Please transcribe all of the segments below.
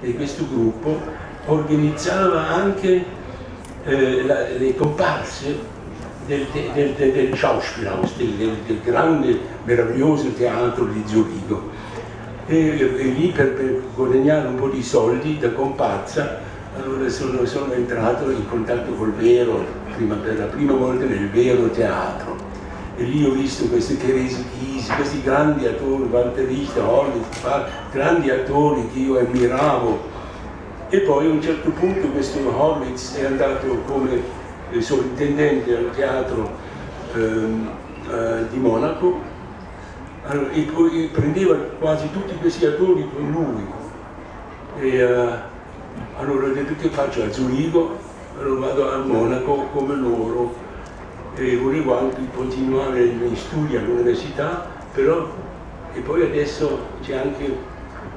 di questo gruppo organizzava anche eh, la, le comparse del, del, del, del Schauspielhaus, del, del, grande, meraviglioso teatro di Zurigo. E, e lì per, per, guadagnare un po' di soldi da comparsa, allora sono, sono entrato in contatto col vero, prima, per la prima volta nel vero teatro e lì ho visto questi Teresi Chisi, questi grandi attori, Richter, Hollis, grandi attori che io ammiravo. E poi a un certo punto questo Horwitz è andato come eh, sovrintendente al teatro ehm, eh, di Monaco. Allora, e poi prendeva quasi tutti questi attori con lui. E eh, allora ho detto che faccio a Zurigo? Allora vado a Monaco come loro e volevo anche continuare i miei studi all'università, però e poi adesso c'è anche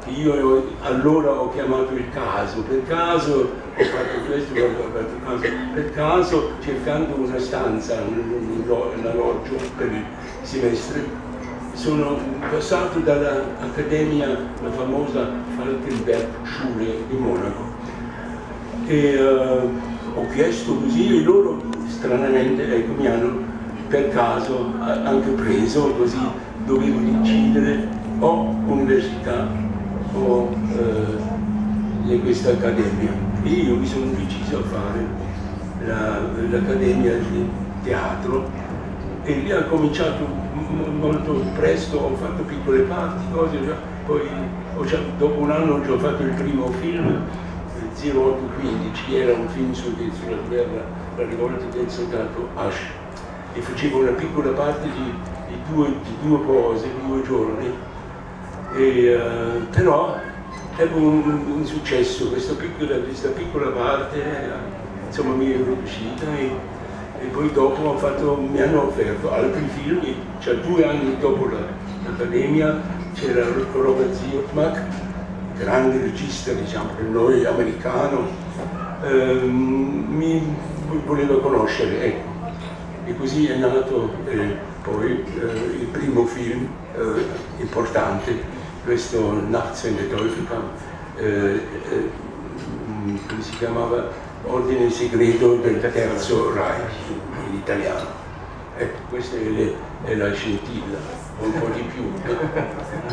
io allora ho chiamato il caso, per caso ho fatto questo, per caso cercando una stanza, un, un alloggio per il semestre, sono passato dall'Accademia, la famosa Falkenberg Schule di Monaco. E uh, ho chiesto così e loro stranamente ecco, mi hanno per caso anche preso, così dovevo decidere o università o eh, questa accademia. E io mi sono deciso a fare l'accademia la, di teatro e lì ho cominciato molto presto, ho fatto piccole parti, cose, poi già, dopo un anno ho già fatto il primo film 0815 era un film sulla guerra, la rivolta del soldato Ash. E facevo una piccola parte di, di, due, di due, cose, due giorni, e, uh, però ebbe un, un, successo, questa piccola, questa piccola parte uh, insomma mi è riuscita e, e poi dopo fatto, mi hanno offerto altri film, cioè due anni dopo l'accademia c'era Robert Ziotmak grande regista, diciamo, per noi americano, ehm, mi voleva conoscere, ecco. E così è nato eh, poi eh, il primo film eh, importante, questo Nachts in der Teufelkamp, eh, eh, come si chiamava? Ordine segreto del Terzo Reich, in italiano. Ecco, questa è, la scintilla un po' di più.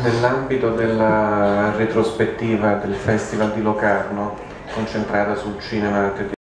Nell'ambito della retrospettiva del Festival di Locarno, concentrata sul cinema